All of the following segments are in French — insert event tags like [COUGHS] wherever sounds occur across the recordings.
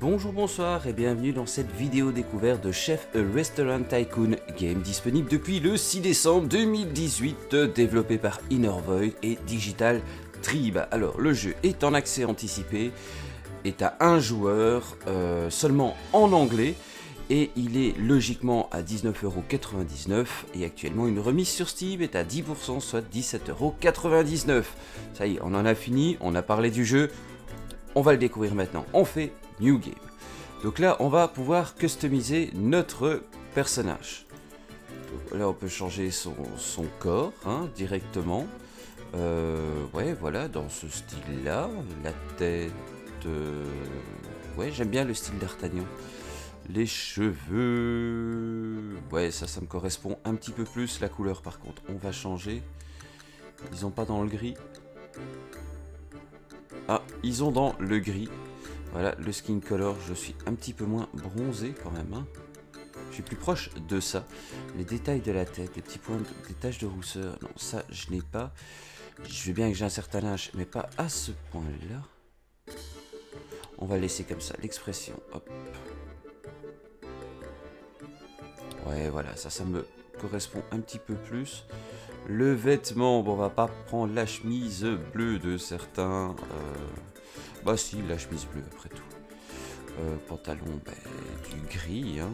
Bonjour, bonsoir et bienvenue dans cette vidéo découverte de Chef a Restaurant Tycoon Game disponible depuis le 6 décembre 2018, développé par Inner Void et Digital Tribe. Alors, le jeu est en accès anticipé, est à un joueur, euh, seulement en anglais, et il est logiquement à 19,99€ et actuellement une remise sur Steam est à 10% soit 17,99€. Ça y est, on en a fini, on a parlé du jeu, on va le découvrir maintenant. On fait New Game. Donc là, on va pouvoir customiser notre personnage. là, on peut changer son, corps hein, directement. Euh, ouais, voilà, dans ce style-là. La tête... Euh, ouais, j'aime bien le style d'Artagnan. Les cheveux... Ouais, ça, ça me correspond un petit peu plus. La couleur, par contre, on va changer. Ils ont pas dans le gris. Ah, ils ont dans le gris. Voilà, le skin color, je suis un petit peu moins bronzé quand même. Hein. Je suis plus proche de ça. Les détails de la tête, les petits points, des taches de rousseur. Non, ça, je n'ai pas. Je veux bien que j'ai un certain âge, mais pas à ce point-là. On va laisser comme ça l'expression. Hop. Ouais, voilà, ça, ça me correspond un petit peu plus. Le vêtement, bon, on va pas prendre la chemise bleue de certains. Euh, bah si, la chemise bleue après tout. Euh, pantalon, ben, du gris. Hein.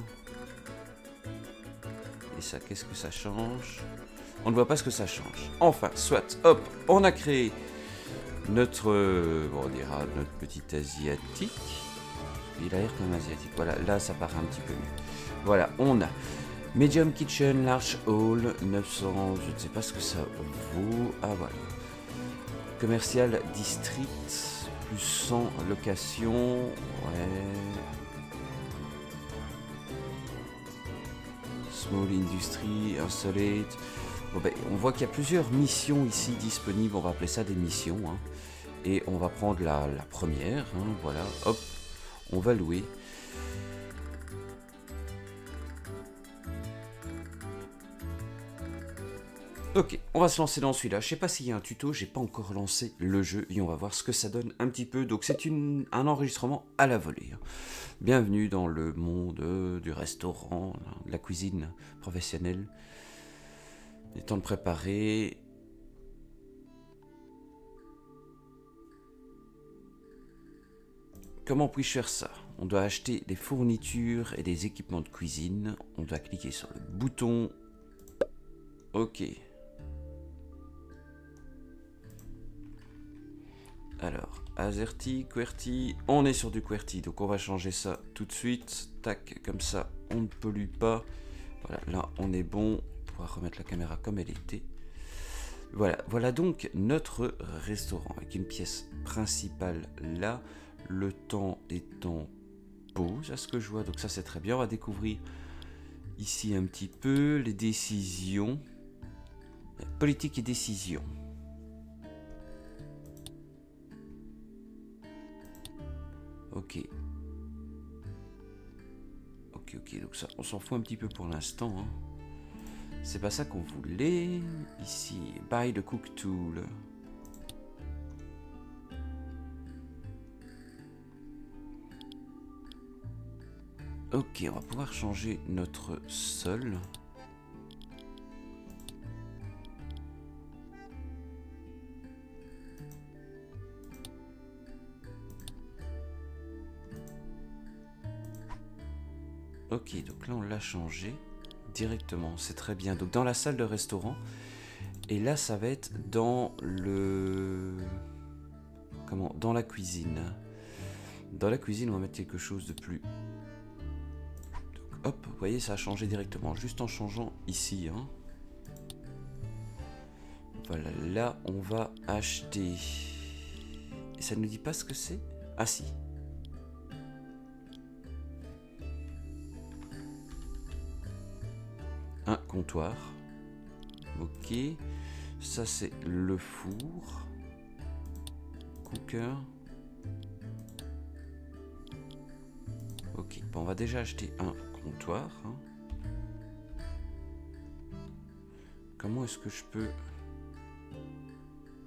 Et ça, qu'est-ce que ça change? On ne voit pas ce que ça change. Enfin, soit, hop, on a créé notre, bon, on dira notre petit asiatique. Il a l'air comme asiatique. Voilà, là ça paraît un petit peu mieux. Voilà, on a Medium Kitchen, Large Hall, 900, je ne sais pas ce que ça vaut. Ah voilà. Commercial District, plus 100 location. Ouais. Small Industry, Insolate. Bon ben, on voit qu'il y a plusieurs missions ici disponibles. On va appeler ça des missions. Hein. Et on va prendre la, première. Hein, voilà. Hop. On va louer. Ok, on va se lancer dans celui-là. Je sais pas s'il y a un tuto, j'ai pas encore lancé le jeu et on va voir ce que ça donne un petit peu. Donc c'est un enregistrement à la volée. Hein. Bienvenue dans le monde euh, du restaurant, de la cuisine professionnelle. Il est temps de préparer. Comment puis-je faire ça? On doit acheter des fournitures et des équipements de cuisine. On doit cliquer sur le bouton. Ok. Alors, Azerty, QWERTY, on est sur du QWERTY, donc on va changer ça tout de suite. Tac, comme ça, on ne pollue pas. Voilà, là, on est bon. On va remettre la caméra comme elle était. Voilà, voilà donc notre restaurant avec une pièce principale là. Le temps étant pause à ce que je vois, donc ça c'est très bien. On va découvrir ici un petit peu les décisions. Politique et décision. Ok. Ok, ok, donc ça, on s'en fout un petit peu pour l'instant. Hein. C'est pas ça qu'on voulait. Ici, buy the cook tool. Ok, on va pouvoir changer notre sol. Ok, donc là on l'a changé directement, c'est très bien. Donc dans la salle de restaurant, et là ça va être dans le... Comment Dans la cuisine. Dans la cuisine, on va mettre quelque chose de plus... Hop, vous voyez, ça a changé directement, juste en changeant ici. Hein. Voilà, là on va acheter... Et ça ne nous dit pas ce que c'est? Ah si, comptoir. Ok. Ça, c'est le four. Cooker. Ok. On va déjà acheter un comptoir. Hein. Comment est-ce que je peux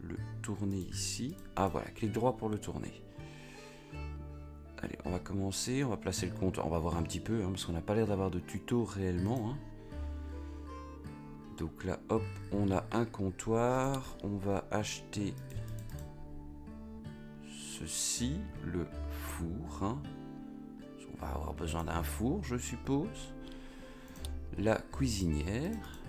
le tourner ici? Ah, voilà. Clic droit pour le tourner. Allez, on va commencer, on va placer le compte, on va voir un petit peu, hein, parce qu'on n'a pas l'air d'avoir de tuto réellement. Hein. Donc là, hop, on a un comptoir, on va acheter ceci, le four. Hein. On va avoir besoin d'un four, je suppose. La cuisinière.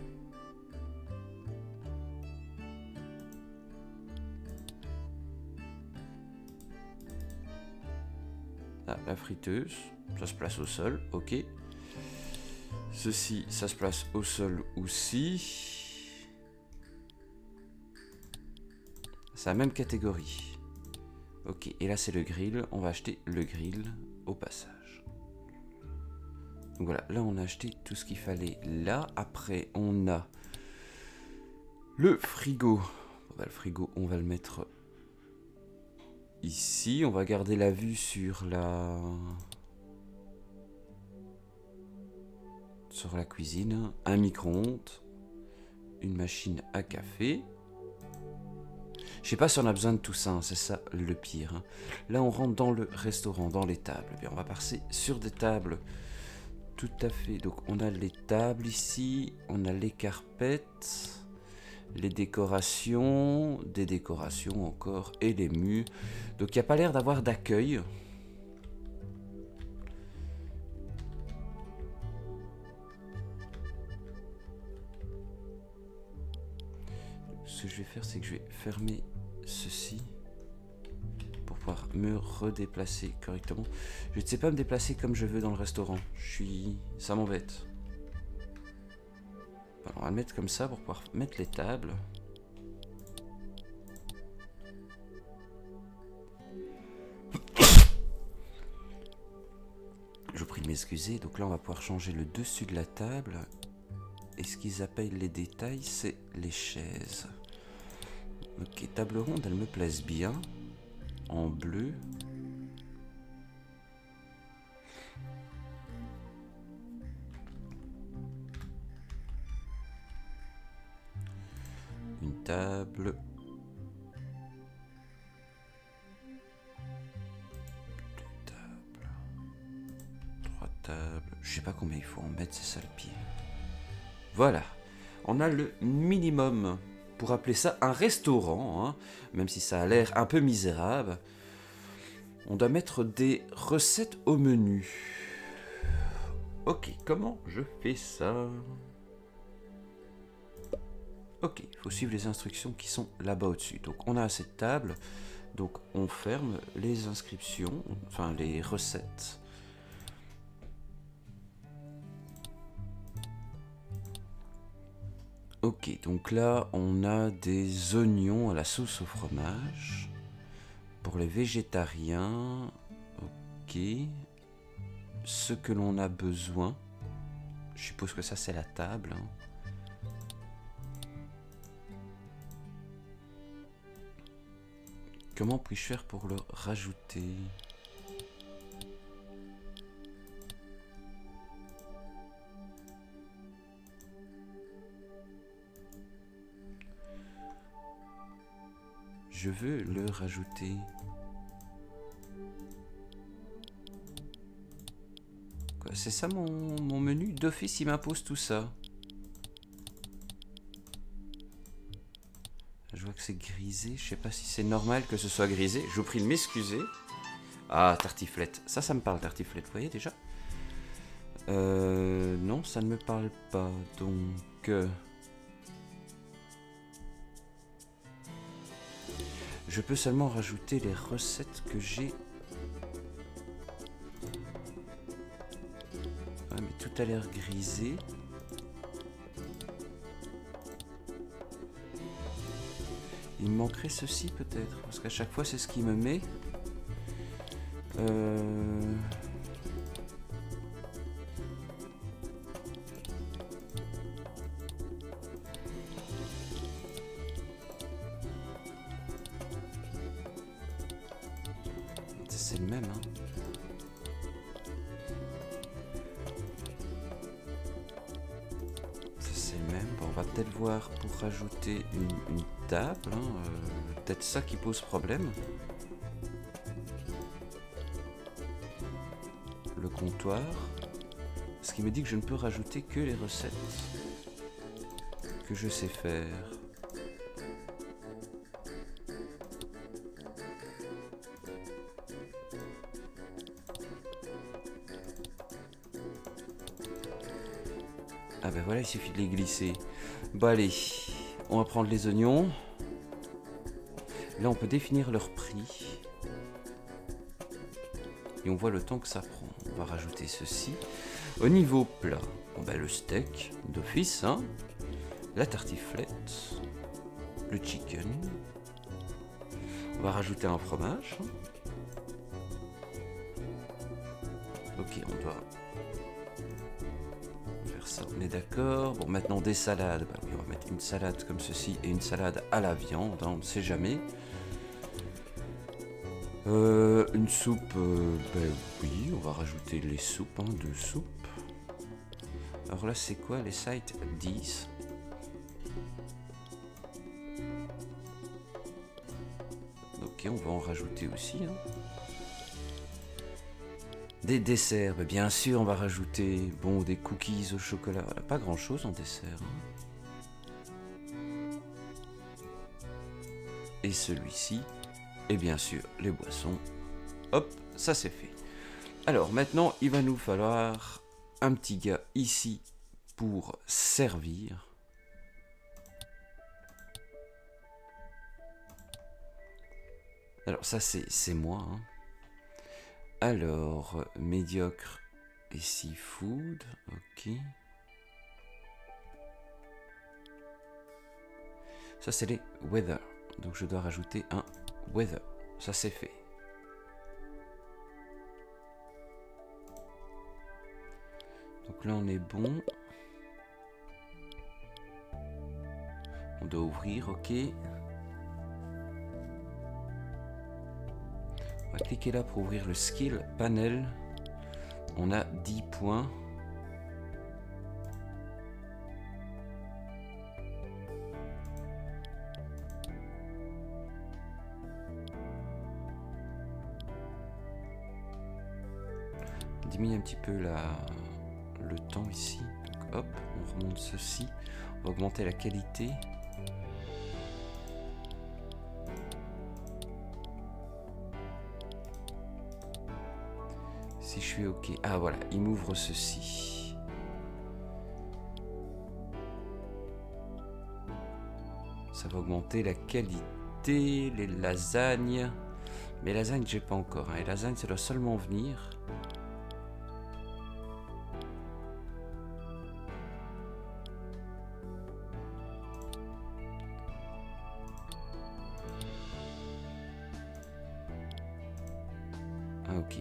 Ah, la friteuse, ça se place au sol, ok. Ceci, ça se place au sol aussi. C'est la même catégorie. Ok, et là c'est le grill. On va acheter le grill au passage. Donc voilà, là on a acheté tout ce qu'il fallait là. Après on a le frigo. Bah, le frigo, on va le mettre ici. On va garder la vue sur la... Sur la cuisine. Un micro-ondes. Une machine à café. Je sais pas si on a besoin de tout ça, hein, c'est ça le pire. Hein. Là, on rentre dans le restaurant, dans les tables. On va passer sur des tables. Tout à fait. Donc, on a les tables ici, on a les carpettes, les décorations, des décorations encore, et les murs. Donc, il n'y a pas l'air d'avoir d'accueil. Ce que je vais faire, c'est que je vais fermer ceci pour pouvoir me redéplacer correctement. Je ne sais pas me déplacer comme je veux dans le restaurant. Je suis... Ça m'embête. on va le mettre comme ça pour pouvoir mettre les tables. Je vous prie de m'excuser. Donc là, on va pouvoir changer le dessus de la table. Et ce qu'ils appellent les détails, c'est les chaises. Ok, table ronde, elle me place bien. En bleu. Une table. Deux tables. Trois tables. Je sais pas combien il faut en mettre, c'est ça le pied. Voilà. On a le minimum pour appeler ça un restaurant, hein, même si ça a l'air un peu misérable. On doit mettre des recettes au menu. Ok, comment je fais ça? Ok, il faut suivre les instructions qui sont là-bas au-dessus. Donc on a cette table, donc on ferme les inscriptions, enfin les recettes. Ok, donc là, on a des oignons à la sauce au fromage. Pour les végétariens, ok. Ce que l'on a besoin, je suppose que ça c'est la table. Hein. Comment puis-je faire pour le rajouter? Je veux le rajouter. C'est ça mon, menu D'office, il m'impose tout ça. Je vois que c'est grisé. Je sais pas si c'est normal que ce soit grisé. Je vous prie de m'excuser. Ah, tartiflette. Ça, ça me parle, tartiflette. Vous voyez déjà? Euh, Non, ça ne me parle pas. Donc... Euh, Je peux seulement rajouter les recettes que j'ai. mais tout a l'air grisé. Il me manquerait ceci peut-être, parce qu'à chaque fois c'est ce qui me met. Euh... une, table. Hein, euh, peut-être ça qui pose problème. le comptoir. Ce qui me dit que je ne peux rajouter que les recettes que je sais faire. Ah ben voilà, il suffit de les glisser. Bon allez, on va prendre les oignons. Là, on peut définir leur prix. Et on voit le temps que ça prend. On va rajouter ceci. Au niveau plat, le steak d'office, hein. la tartiflette, le chicken. On va rajouter un fromage. Ok, on doit on est d'accord. Bon, maintenant des salades. Bah une salade comme ceci et une salade à la viande, hein, on ne sait jamais. Euh, une soupe, euh, ben oui, on va rajouter les soupes, hein, deux. Alors là, c'est quoi les sites? 10 Ok, on va en rajouter aussi. Hein. Des desserts, bien sûr, on va rajouter bon des cookies au chocolat. Pas grand chose en dessert. Hein. Celui-ci, et bien sûr les boissons. Hop, ça c'est fait. Alors maintenant, il va nous falloir un petit gars ici pour servir. Alors ça c'est moi. Hein. Alors, médiocre et seafood, ok. Ça, c'est les weather. Donc, je dois rajouter un weather. Ça, c'est fait. Donc là, on est bon. On doit ouvrir, ok. On va cliquer là pour ouvrir le skill panel. On a 10 points. Diminue un petit peu la, le temps ici. hop, on remonte ceci. On va augmenter la qualité. Si je suis OK. Ah voilà, il m'ouvre ceci. Ça va augmenter la qualité, les lasagnes. Mais lasagnes, j'ai pas encore. Hein. Les lasagnes, ça doit seulement venir.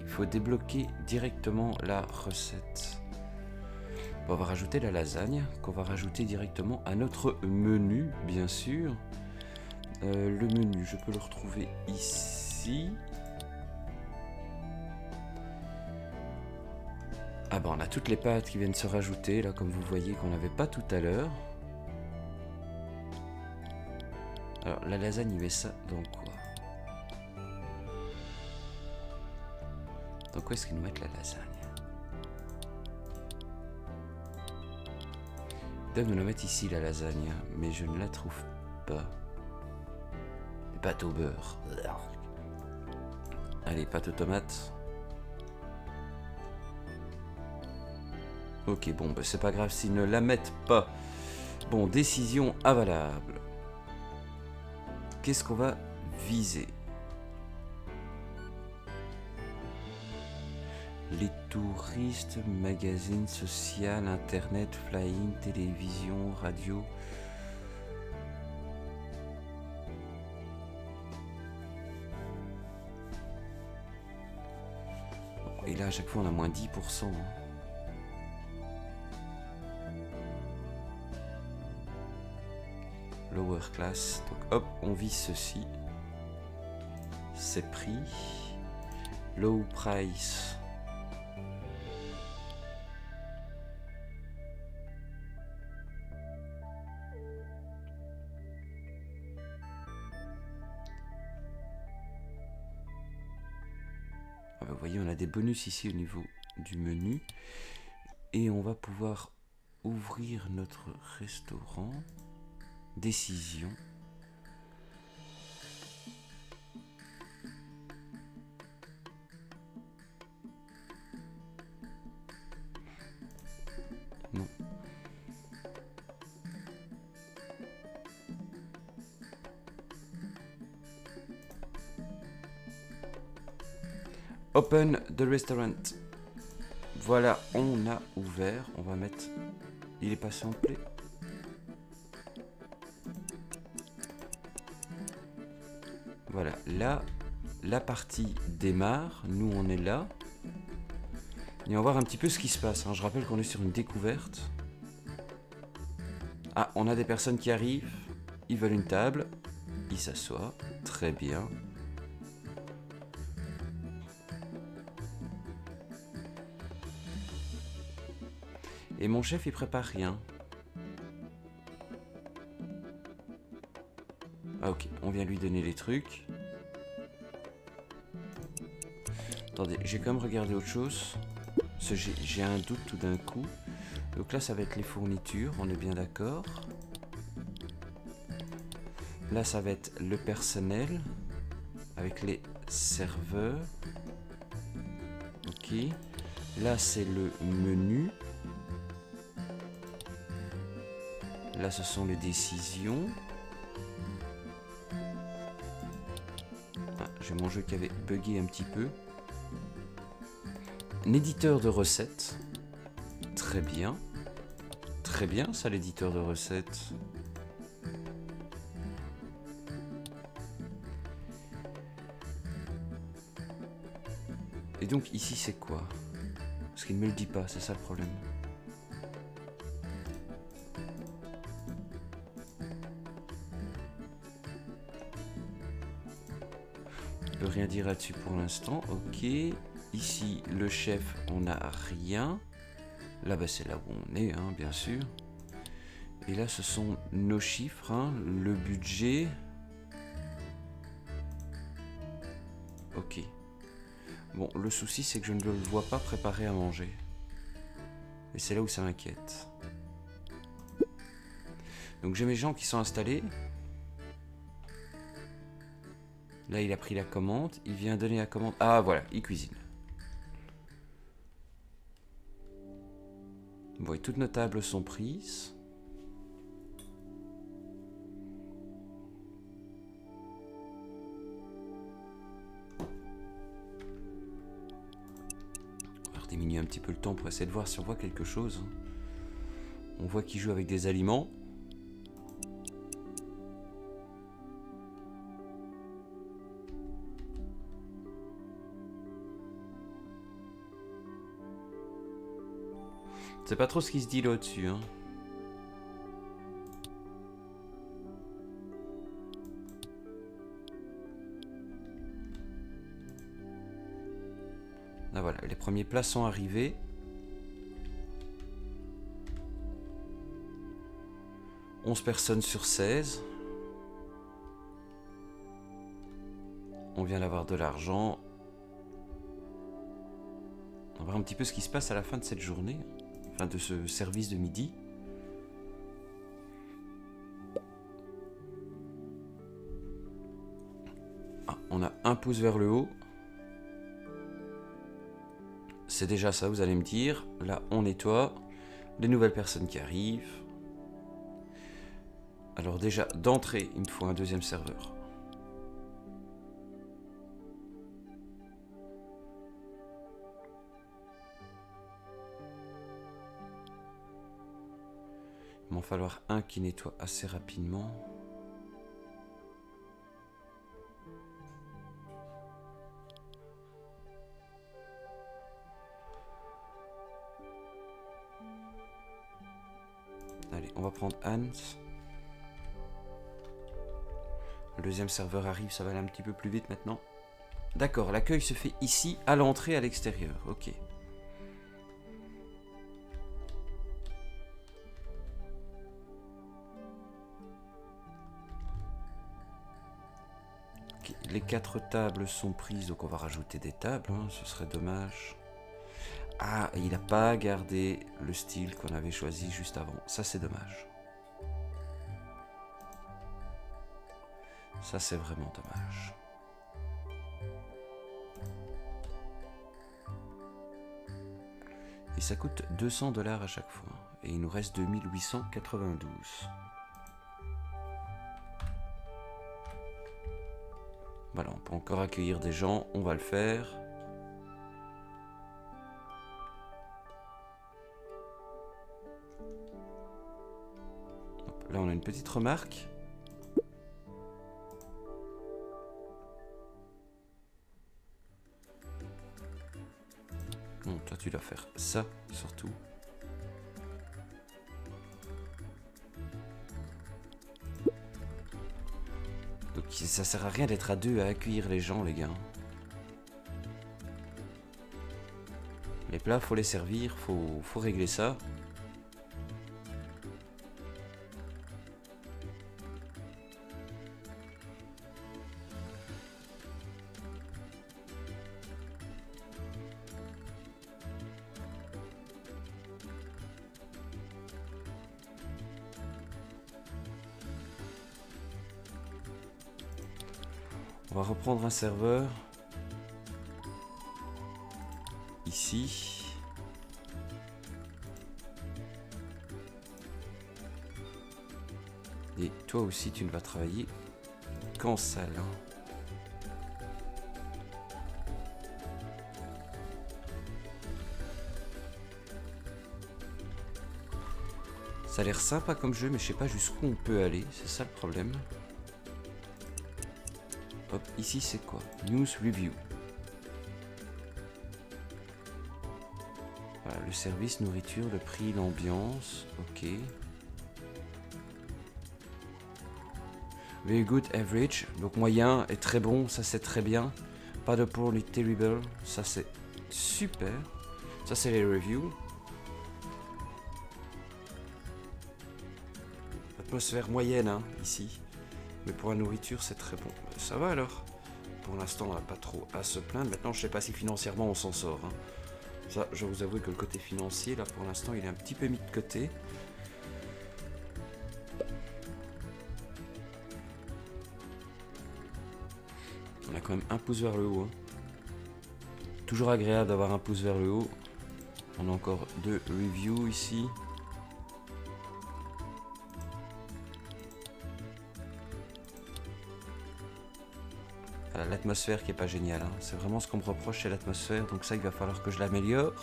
Faut débloquer directement la recette. On va rajouter la lasagne qu'on va rajouter directement à notre menu, bien sûr. Euh, le menu, je peux le retrouver ici. Ah bah on a toutes les pâtes qui viennent se rajouter, là comme vous voyez qu'on n'avait pas tout à l'heure. Alors la lasagne il met ça dans quoi? Où est-ce qu'ils nous mettent la lasagne? Ils doivent nous la mettre ici la lasagne, mais je ne la trouve pas. Les pâtes au beurre. Allez, pâte aux tomates. Ok, bon, bah, c'est pas grave s'ils ne la mettent pas. Bon, décision avalable. Qu'est-ce qu'on va viser? Touristes, magazines, social, internet, flying, télévision, radio. Et là, à chaque fois, on a moins 10%. Hein. Lower class. Donc, hop, on vise ceci. C'est prix. Low price. Ici au niveau du menu. Et on va pouvoir ouvrir notre restaurant. Décision. Open the restaurant. Voilà, on a ouvert. On va mettre... Il est passé en play. Voilà, là, la partie démarre. Nous, on est là. Et on va voir un petit peu ce qui se passe. hein. Je rappelle qu'on est sur une découverte. Ah, on a des personnes qui arrivent. Ils veulent une table. Ils s'assoient. Très bien. Et mon chef, il prépare rien. Ah ok, on vient lui donner les trucs. Attendez, j'ai quand même regardé autre chose. J'ai un doute tout d'un coup. Donc là, ça va être les fournitures, on est bien d'accord. Là, ça va être le personnel avec les serveurs. Ok. Là, c'est le menu. Là, ce sont les décisions. Ah, J'ai mon jeu qui avait bugué un petit peu. Un éditeur de recettes. Très bien. Très bien, ça, l'éditeur de recettes. Et donc, ici, c'est quoi? Parce qu'il ne me le dit pas, c'est ça le problème. Rien dire là-dessus pour l'instant. Ok. Ici, le chef, on n'a rien. Là, bah, c'est là où on est, hein, bien sûr. Et là, ce sont nos chiffres. hein, le budget. Ok. Bon, le souci, c'est que je ne le vois pas préparer à manger. Et c'est là où ça m'inquiète. Donc j'ai mes gens qui sont installés. Là, il a pris la commande. Il vient donner la commande. Ah, voilà, il cuisine. Bon, et toutes nos tables sont prises. On va rediminuer un petit peu le temps pour essayer de voir si on voit quelque chose. On voit qu'il joue avec des aliments. C'est pas trop ce qui se dit là au-dessus. Hein. Ah voilà, les premiers plats sont arrivés. « 11 personnes sur 16. On vient d'avoir de l'argent. On va voir un petit peu ce qui se passe à la fin de cette journée de ce service de midi. Ah, on a un pouce vers le haut. C'est déjà ça, vous allez me dire. Là, on nettoie. Les nouvelles personnes qui arrivent. Alors déjà, d'entrée, il me faut un deuxième serveur. Falloir un qui nettoie assez rapidement. Allez, on va prendre Hans. Le deuxième serveur arrive, ça va aller un petit peu plus vite maintenant. D'accord, l'accueil se fait ici, à l'entrée, à l'extérieur. Ok. Les quatre tables sont prises, donc on va rajouter des tables, hein, ce serait dommage. Ah, il n'a pas gardé le style qu'on avait choisi juste avant. Ça, c'est dommage. Ça, c'est vraiment dommage. Et ça coûte 200 dollars à chaque fois. Et il nous reste 2892. Voilà, on peut encore accueillir des gens, on va le faire. Là, on a une petite remarque. Non, toi, tu dois faire ça, surtout. Ça sert à rien d'être à deux à accueillir les gens, les gars. Les plats, faut les servir, faut, faut régler ça. Un serveur. Ici. Et toi aussi, tu ne vas travailler qu'en salle. hein. Ça a l'air sympa comme jeu, mais je sais pas jusqu'où on peut aller. C'est ça le problème. Hop, ici c'est quoi? News Review. Voilà, le service, nourriture, le prix, l'ambiance. Ok. Very good average. Donc moyen et très bon, ça c'est très bien. Pas de poor ni terrible, ça c'est super. Ça c'est les reviews. Atmosphère moyenne hein, ici. Mais pour la nourriture, c'est très bon. Ça va alors? Pour l'instant, on n'a pas trop à se plaindre. Maintenant, je sais pas si financièrement on s'en sort. hein. Ça, je vous avoue que le côté financier, là, pour l'instant, il est un petit peu mis de côté. On a quand même un pouce vers le haut. hein. Toujours agréable d'avoir un pouce vers le haut. On a encore deux reviews ici. L'atmosphère qui est pas géniale. hein. C'est vraiment ce qu'on me reproche, c'est l'atmosphère. Donc ça, il va falloir que je l'améliore.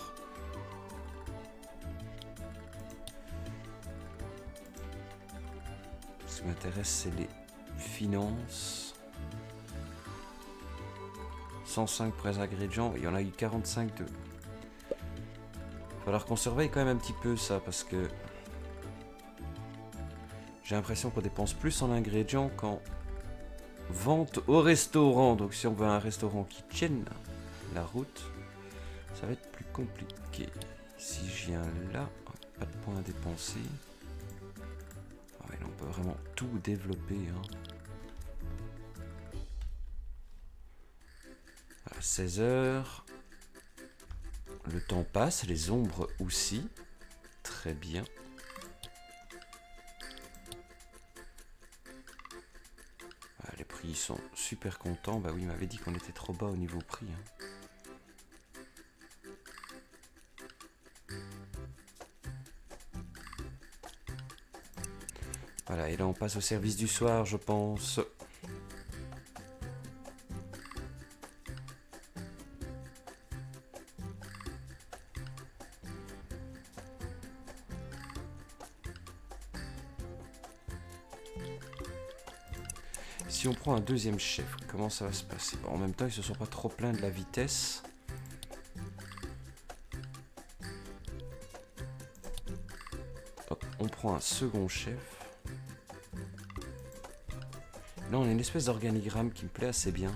Ce qui m'intéresse, c'est les finances. 105 prêts ingrédients. Il y en a eu 45 de... Il va falloir qu'on surveille quand même un petit peu ça, parce que... J'ai l'impression qu'on dépense plus en ingrédients qu'en vente au restaurant. Donc si on veut un restaurant qui tienne la route, ça va être plus compliqué. Si je viens là, pas de points à dépenser. Ah on peut vraiment tout développer. hein. Voilà, 16 heures. Le temps passe, les ombres aussi. Très bien. Sont super contents. Bah oui, il m'avait dit qu'on était trop bas au niveau prix. hein. Voilà, et là on passe au service du soir, je pense. Deuxième chef, comment ça va se passer En même temps, ils se sont pas trop plaints de la vitesse. On prend un second chef. Là, on a une espèce d'organigramme qui me plaît assez bien.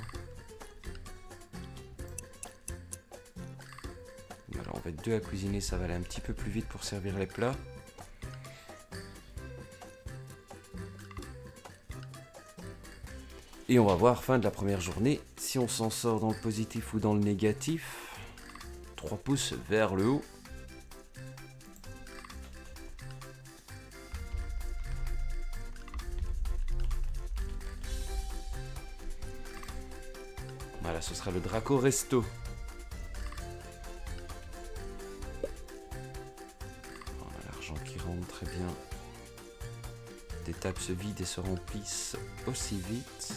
Voilà, on va être deux à cuisiner, ça va aller un petit peu plus vite pour servir les plats. Et on va voir fin de la première journée si on s'en sort dans le positif ou dans le négatif. 3 pouces vers le haut. Voilà, ce sera le Draco Resto. Se et se remplissent aussi vite.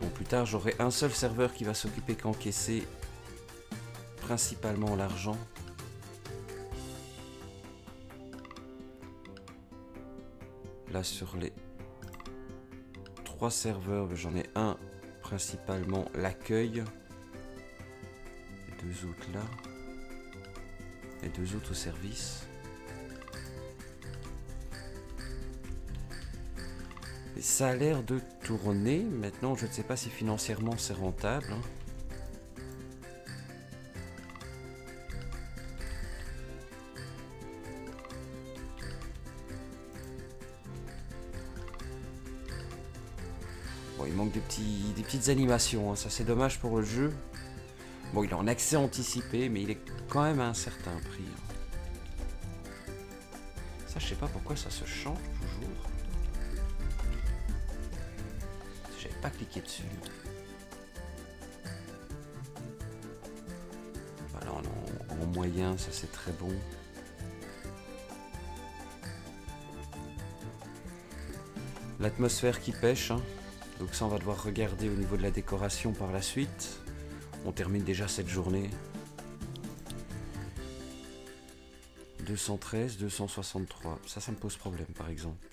Bon, plus tard, j'aurai un seul serveur qui va s'occuper qu'encaisser principalement l'argent. Là, sur les trois serveurs, j'en ai un principalement l'accueil. Les deux autres là. Les deux autres au service. Et ça a l'air de tourner. Maintenant, je ne sais pas si financièrement c'est rentable. hein. Bon, il manque des, petits, des petites animations, hein. ça c'est dommage pour le jeu. Bon, il est en accès anticipé, mais il est quand même à un certain prix. hein. Ça, je sais pas pourquoi ça se change toujours. J'avais pas cliqué dessus. Voilà, en, en moyen, ça c'est très bon. L'atmosphère qui pêche, hein. donc ça on va devoir regarder au niveau de la décoration par la suite. On termine déjà cette journée. 213, 263. Ça, ça me pose problème par exemple.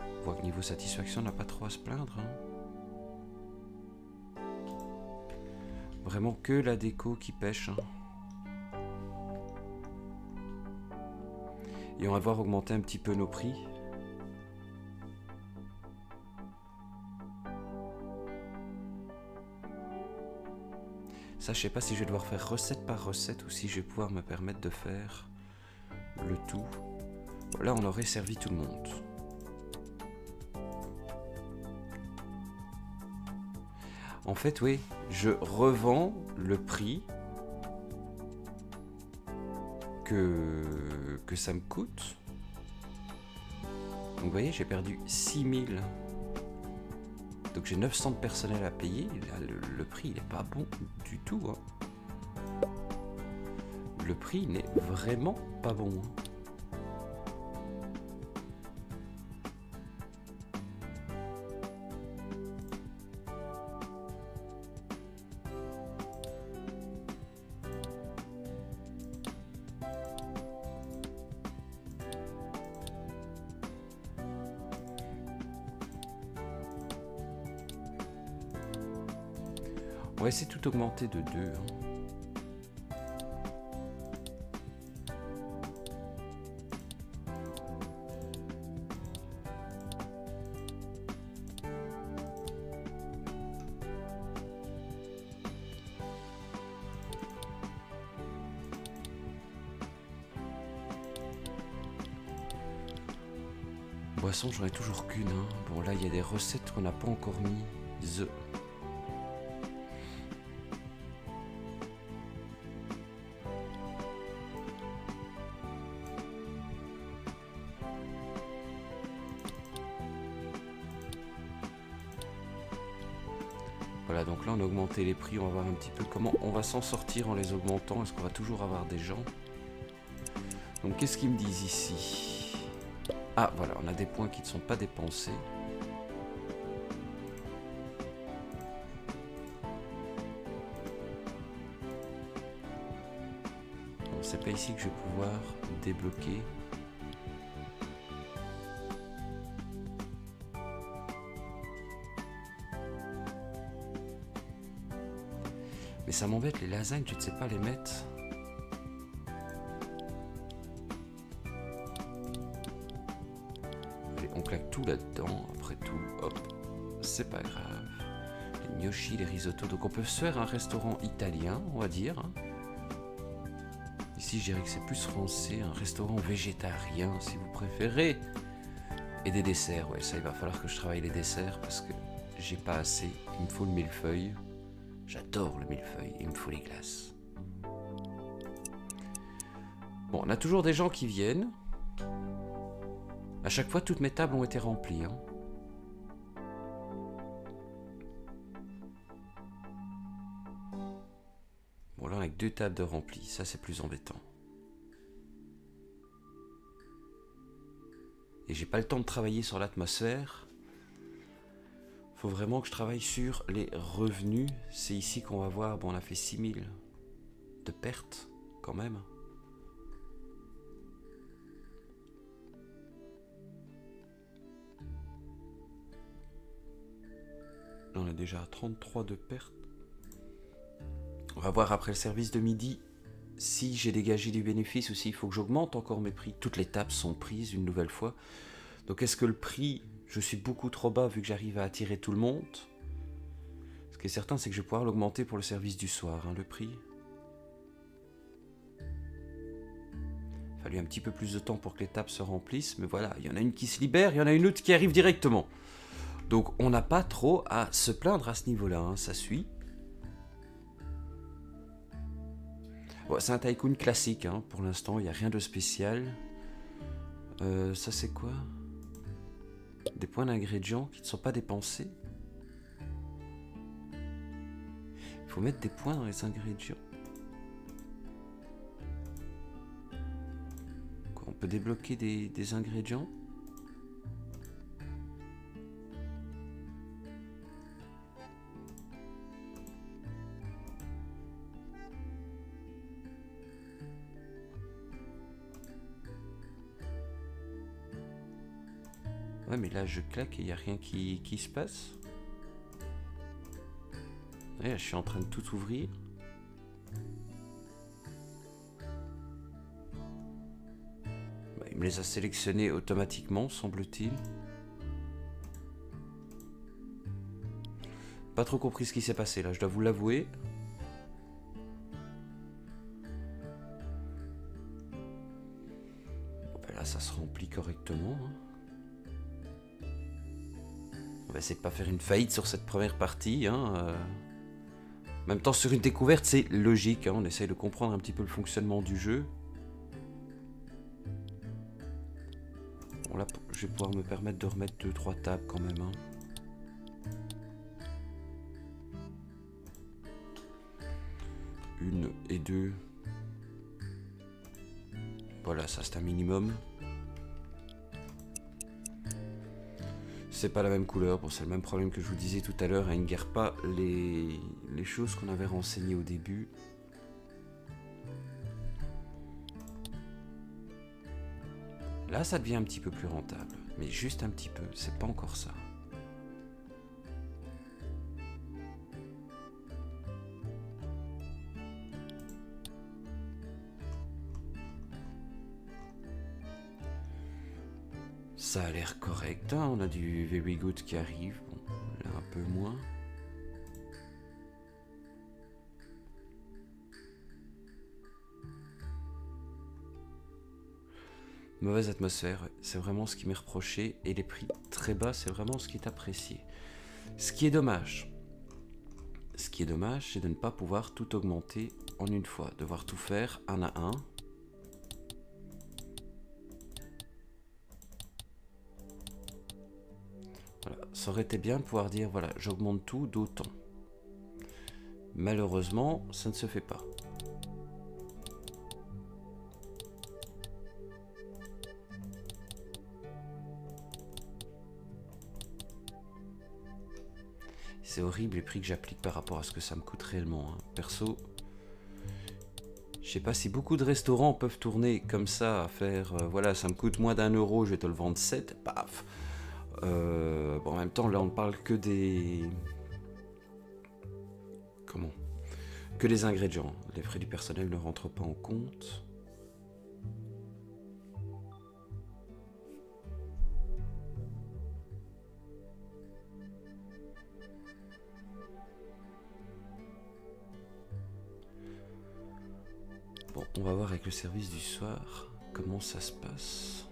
On voit que niveau satisfaction, on n'a pas trop à se plaindre. hein. Vraiment que la déco qui pêche. hein. Et on va devoir augmenter un petit peu nos prix. Ça, je sais pas si je vais devoir faire recette par recette ou si je vais pouvoir me permettre de faire le tout. Là, on aurait servi tout le monde. En fait, oui, je revends le prix que, ça me coûte. Donc, vous voyez, j'ai perdu 6000. Donc, j'ai 900 de personnel à payer. Le prix, il n'est pas bon du tout. hein. Le prix n'est vraiment pas bon. hein. Tout augmenter de 2. Boisson, j'en ai toujours qu'une. hein. Bon, là, il y a des recettes qu'on n'a pas encore mises. Voilà, donc là on a augmenté les prix, on va voir un petit peu comment on va s'en sortir en les augmentant. Est-ce qu'on va toujours avoir des gens? Donc qu'est-ce qu'ils me disent ici? Ah voilà, on a des points qui ne sont pas dépensés. C'est pas ici que je vais pouvoir débloquer. Ça m'embête, les lasagnes, tu ne sais pas les mettre. On claque tout là-dedans, après tout, hop, c'est pas grave. les gnocchis, les risottos. Donc on peut se faire un restaurant italien, on va dire. hein. Ici, je dirais que c'est plus français, un restaurant végétarien, si vous préférez. Et des desserts, ouais, ça, il va falloir que je travaille les desserts parce que j'ai pas assez. Il me faut le millefeuille. J'adore le millefeuille, il me faut les glaces. Bon, on a toujours des gens qui viennent. À chaque fois, toutes mes tables ont été remplies. hein. Bon, là, avec deux tables de remplies, ça c'est plus embêtant. Et j'ai pas le temps de travailler sur l'atmosphère. Faut vraiment que je travaille sur les revenus. C'est ici qu'on va voir, bon, on a fait 6000 de pertes quand même. On est déjà à 33 de pertes. On va voir après le service de midi si j'ai dégagé du bénéfice ou s'il faut que j'augmente encore mes prix. Toutes les tables sont prises une nouvelle fois. Donc est-ce que le prix, je suis beaucoup trop bas vu que j'arrive à attirer tout le monde Ce qui est certain, c'est que je vais pouvoir l'augmenter pour le service du soir, hein, le prix. Fallu un petit peu plus de temps pour que les tables se remplissent, mais voilà, il y en a une qui se libère, il y en a une autre qui arrive directement. Donc on n'a pas trop à se plaindre à ce niveau-là, hein, ça suit. C'est un tycoon classique, hein, pour l'instant, il n'y a rien de spécial. Euh, ça c'est quoi? Des points d'ingrédients qui ne sont pas dépensés. Il faut mettre des points dans les ingrédients. On peut débloquer des ingrédients? Ouais, mais là je claque et il n'y a rien qui, qui se passe. Je suis en train de tout ouvrir. Bah, il me les a sélectionnés automatiquement, semble-t-il. Pas trop compris ce qui s'est passé là, je dois vous l'avouer. Bah là, ça se remplit correctement. hein. Va essayer de pas faire une faillite sur cette première partie. Hein. euh. En même temps, sur une découverte, c'est logique. hein. On essaye de comprendre un petit peu le fonctionnement du jeu. Bon, là, je vais pouvoir me permettre de remettre 2-3 tables quand même. hein. Une et deux. Voilà, ça c'est un minimum. C'est pas la même couleur, bon, c'est le même problème que je vous disais tout à l'heure, elle ne guère pas les, les choses qu'on avait renseignées au début. Là, ça devient un petit peu plus rentable, mais juste un petit peu, c'est pas encore ça. Ça a l'air correct, hein, on a du very good qui arrive, là un peu moins. Mauvaise atmosphère, c'est vraiment ce qui m'est reproché, et les prix très bas, c'est vraiment ce qui est apprécié. Ce qui est dommage, ce qui est dommage, c'est de ne pas pouvoir tout augmenter en une fois, devoir tout faire un à un. Ça aurait été bien de pouvoir dire voilà, j'augmente tout d'autant. Malheureusement, ça ne se fait pas. C'est horrible les prix que j'applique par rapport à ce que ça me coûte réellement. hein. Perso, je sais pas si beaucoup de restaurants peuvent tourner comme ça, à faire euh, voilà, ça me coûte moins d'un euro, je vais te le vendre 7, paf. Euh, bon, en même temps, là, on ne parle que des. Comment? Que des ingrédients. Les frais du personnel ne rentrent pas en compte. Bon, on va voir avec le service du soir comment ça se passe.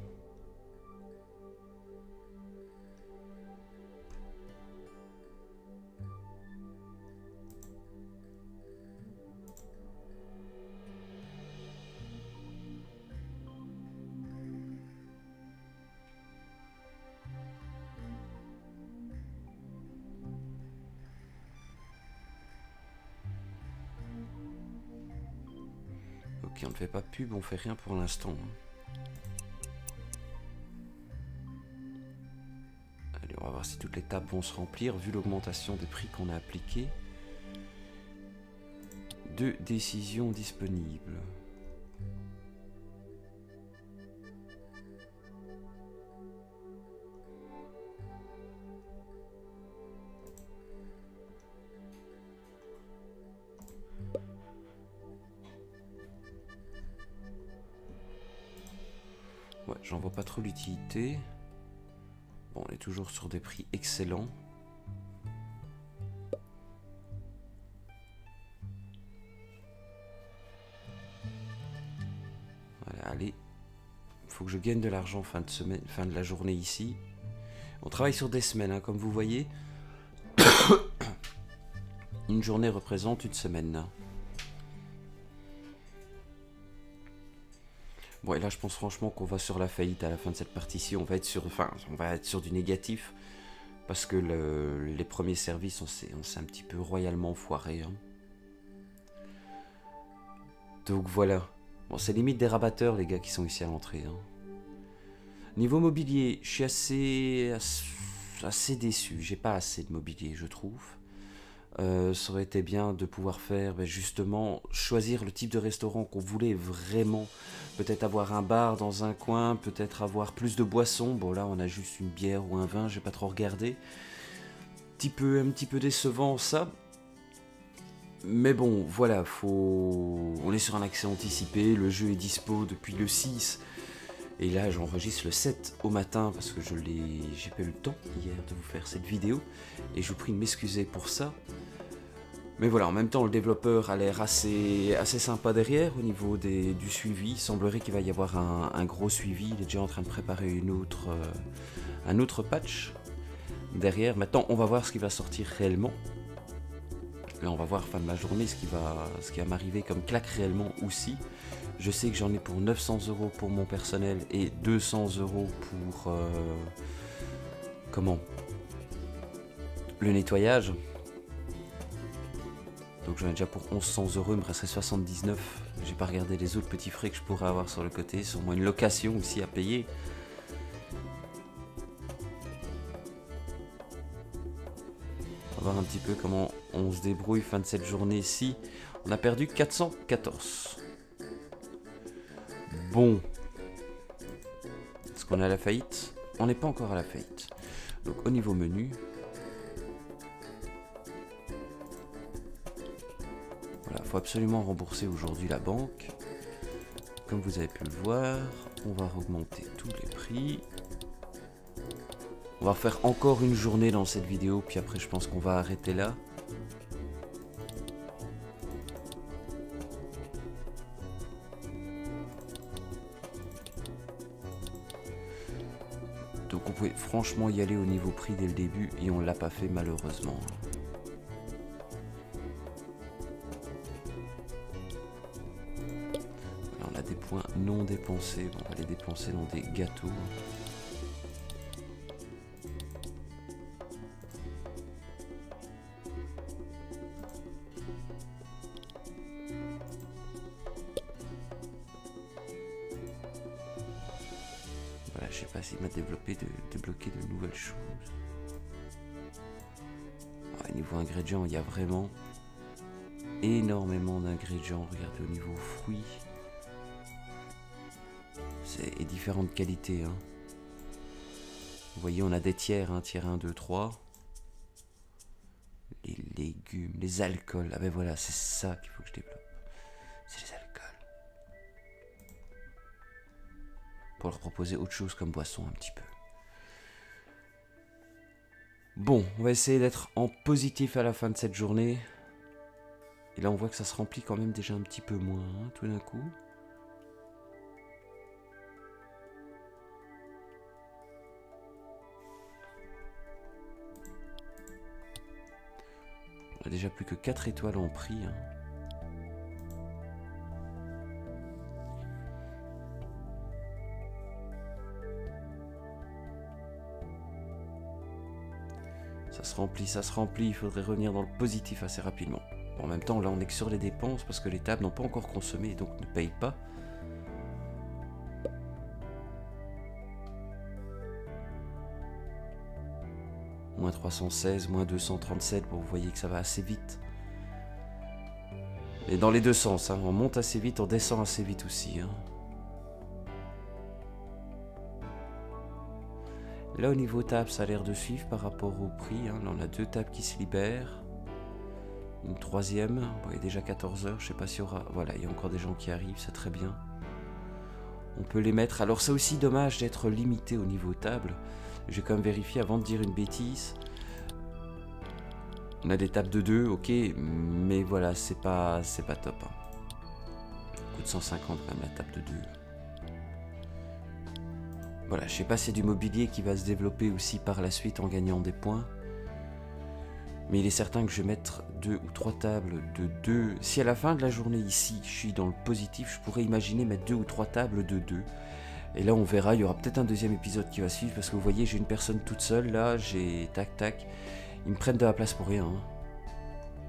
Ne fait pas pub, on fait rien pour l'instant. Allez, on va voir si toutes les tables vont se remplir, vu l'augmentation des prix qu'on a appliqués. Deux décisions disponibles. J'en vois pas trop l'utilité. Bon, on est toujours sur des prix excellents. Voilà, allez. Faut que je gagne de l'argent fin de fin de la journée ici. On travaille sur des semaines, hein, comme vous voyez. [COUGHS] une journée représente une semaine. Bon, et là, je pense franchement qu'on va sur la faillite à la fin de cette partie-ci. On va être sur, on va être sur du négatif. Parce que les premiers services, on s'est un petit peu royalement foiré. Hein. Donc voilà. Bon, c'est limite des rabatteurs, les gars, qui sont ici à l'entrée. Hein. Niveau mobilier, je suis assez, assez déçu. J'ai pas assez de mobilier, je trouve. Euh, ça aurait été bien de pouvoir faire ben, justement choisir le type de restaurant qu'on voulait vraiment. Peut-être avoir un bar dans un coin, peut-être avoir plus de boissons. Bon là on a juste une bière ou un vin, j'ai pas trop regardé. Un petit peu décevant ça. Mais bon, voilà, faut... on est sur un accès anticipé, le jeu est dispo depuis le 6. Et là, j'enregistre le 7 au matin parce que je l'ai, j'ai pas eu le temps hier de vous faire cette vidéo. Et je vous prie de m'excuser pour ça. Mais voilà, en même temps, le développeur a l'air assez, assez sympa derrière au niveau des, du suivi. Il semblerait qu'il va y avoir un, gros suivi. Il est déjà en train de préparer une autre, euh, un autre patch derrière. Maintenant, on va voir ce qui va sortir réellement. Là, on va voir fin de la journée ce qui va, va m'arriver comme claque réellement aussi. Je sais que j'en ai pour 900 euros pour mon personnel et 200 euros pour... Euh, comment? Le nettoyage. Donc j'en ai déjà pour 1100 euros, il me resterait 79. J'ai pas regardé les autres petits frais que je pourrais avoir sur le côté, sûrement une location aussi à payer. On va voir un petit peu comment on se débrouille fin de cette journée-ci. On a perdu 414. Bon. Est-ce qu'on est à la faillite? On n'est pas encore à la faillite. Donc au niveau menu, faut absolument rembourser aujourd'hui la banque. Comme vous avez pu le voir, on va augmenter tous les prix. On va faire encore une journée dans cette vidéo, puis après je pense qu'on va arrêter là. Donc on pouvait franchement y aller au niveau prix dès le début et on l'a pas fait malheureusement. On va les dépenser dans des gâteaux. Voilà, je sais pas s'il m'a développé de débloquer de nouvelles choses. niveau ingrédients, il y a vraiment énormément d'ingrédients. Regardez au niveau fruits et différentes qualités. Hein. Vous voyez, on a des tiers, hein, tiers 1, 2, 3. Les légumes, les alcools. Ah ben voilà, c'est ça qu'il faut que je développe. C'est les alcools. Pour leur proposer autre chose comme boisson un petit peu. Bon, on va essayer d'être en positif à la fin de cette journée. Et là, on voit que ça se remplit quand même déjà un petit peu moins, hein, tout d'un coup. Déjà plus que 4 étoiles en prix. Hein. Ça se remplit, ça se remplit, il faudrait revenir dans le positif assez rapidement. en même temps, là on est que sur les dépenses parce que les tables n'ont pas encore consommé donc ne payent pas. 316, moins 237, bon, vous voyez que ça va assez vite. Et dans les deux sens, hein. on monte assez vite, on descend assez vite aussi. Hein. Là au niveau table ça a l'air de suivre par rapport au prix. Hein. Là on a deux tables qui se libèrent. Une troisième. il est déjà 14h. Je sais pas s'il y aura. Voilà, il y a encore des gens qui arrivent, c'est très bien. On peut les mettre. Alors c'est aussi dommage d'être limité au niveau table. Je vais quand même vérifier avant de dire une bêtise. On a des tables de 2, ok, mais voilà, c'est pas, c'est pas top. Hein. Coûte 150 quand même la table de 2. Voilà, je sais pas c'est du mobilier qui va se développer aussi par la suite en gagnant des points. Mais il est certain que je vais mettre deux ou trois tables de deux. Si à la fin de la journée ici, je suis dans le positif, je pourrais imaginer mettre deux ou trois tables de deux. Et là, on verra, il y aura peut-être un deuxième épisode qui va suivre, parce que vous voyez, j'ai une personne toute seule, là, j'ai tac tac. Ils me prennent de la place pour rien. Hein.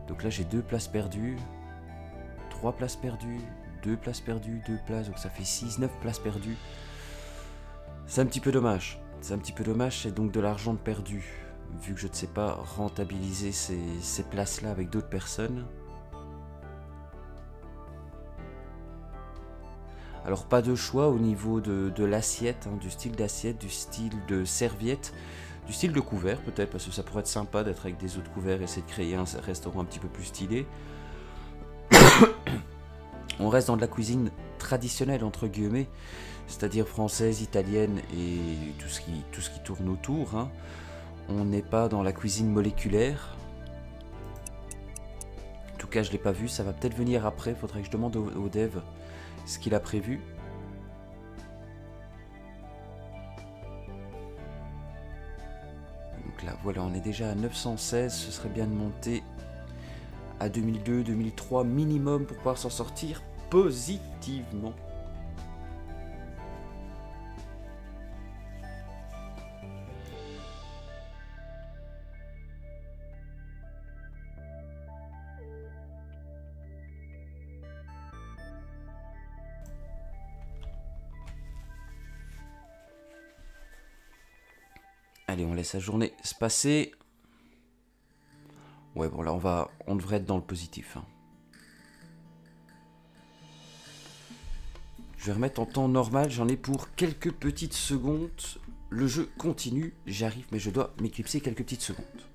Donc là, j'ai deux places perdues, trois places perdues, deux places perdues, deux places, donc ça fait 6, 9 places perdues. C'est un petit peu dommage. C'est un petit peu dommage, c'est donc de l'argent perdu, vu que je ne sais pas rentabiliser ces, places-là avec d'autres personnes. Alors pas de choix au niveau de, l'assiette, hein, du style d'assiette, du style de serviette, du style de couvert peut-être, parce que ça pourrait être sympa d'être avec des autres couverts et essayer de créer un restaurant un petit peu plus stylé. [COUGHS] On reste dans de la cuisine traditionnelle entre guillemets, c'est-à-dire française, italienne et tout ce qui, tourne autour. Hein. On n'est pas dans la cuisine moléculaire. En tout cas, je ne l'ai pas vu, ça va peut-être venir après, faudrait que je demande au, dev ce qu'il a prévu. Voilà, on est déjà à 916, ce serait bien de monter à 2002, 2003 minimum pour pouvoir s'en sortir positivement. La journée se passer. Ouais, bon là on va, on devrait être dans le positif. Hein. Je vais remettre en temps normal, j'en ai pour quelques petites secondes. Le jeu continue, j'arrive mais je dois m'éclipser quelques petites secondes.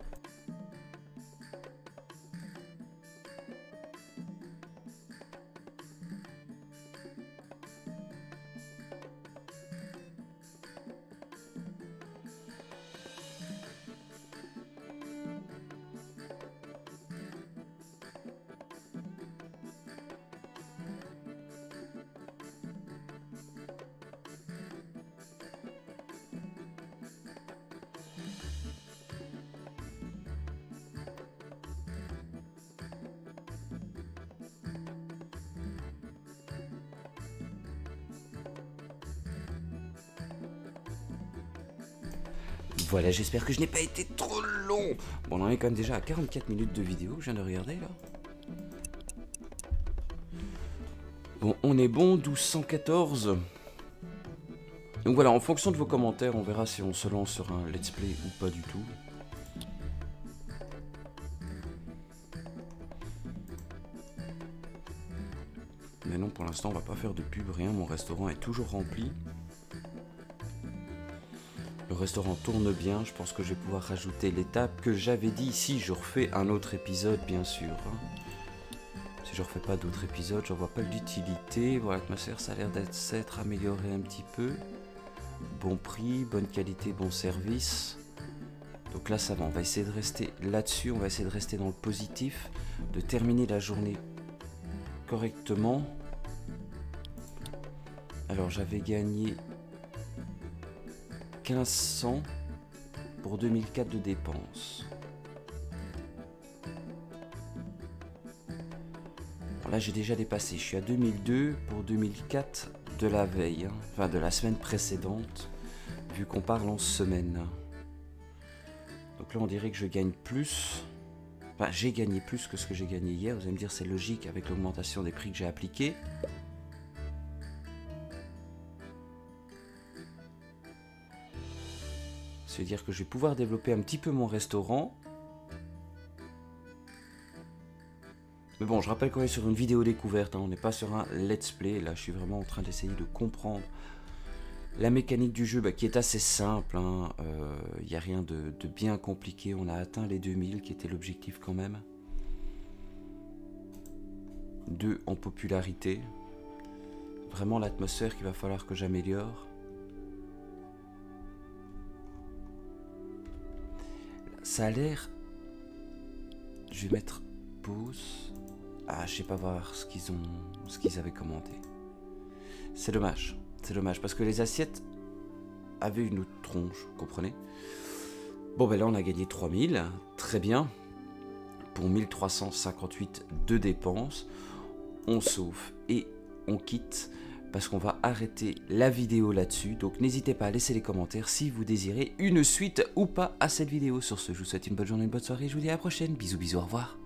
Voilà, j'espère que je n'ai pas été trop long. Bon, on est quand même déjà à 44 minutes de vidéo, je viens de regarder là. Bon, on est bon, 1214. Donc voilà, en fonction de vos commentaires, on verra si on se lance sur un let's play ou pas du tout. Mais non, pour l'instant, on va pas faire de pub, rien. Mon restaurant est toujours rempli. Restaurant tourne bien, je pense que je vais pouvoir rajouter l'étape que j'avais dit si je refais un autre épisode bien sûr. Hein. Si je refais pas d'autres épisodes, j'en vois pas l'utilité. Voilà, l'atmosphère ça a l'air d'être amélioré un petit peu. Bon prix, bonne qualité, bon service. Donc là, ça va. On va essayer de rester là-dessus. On va essayer de rester dans le positif. De terminer la journée correctement. Alors, j'avais gagné 1500 pour 2004 de dépenses. là, j'ai déjà dépassé. Je suis à 2002 pour 2004 de la veille, hein. enfin de la semaine précédente, vu qu'on parle en semaine. Donc là, on dirait que je gagne plus. Enfin, j'ai gagné plus que ce que j'ai gagné hier. Vous allez me dire, c'est logique avec l'augmentation des prix que j'ai appliqué. Veut dire que je vais pouvoir développer un petit peu mon restaurant Mais bon, je rappelle qu'on est sur une vidéo découverte, hein. on n'est pas sur un let's play. Là, je suis vraiment en train d'essayer de comprendre la mécanique du jeu, bah, qui est assez simple. Il hein. n'y euh, a rien de, bien compliqué. On a atteint les 2000, qui était l'objectif quand même. 2 en popularité. Vraiment l'atmosphère qu'il va falloir que j'améliore. Ça a l'air... Je vais mettre pause. Ah, je sais pas voir ce qu'ils ont, ce qu'ils avaient commenté. C'est dommage, c'est dommage parce que les assiettes avaient une tronche, vous comprenez? Bon, ben là, on a gagné 3000, très bien. Pour 1358 de dépenses, on sauve et on quitte parce qu'on va arrêter la vidéo là-dessus. Donc n'hésitez pas à laisser les commentaires si vous désirez une suite ou pas à cette vidéo. Sur ce, je vous souhaite une bonne journée, une bonne soirée. Je vous dis à la prochaine. Bisous, bisous, au revoir.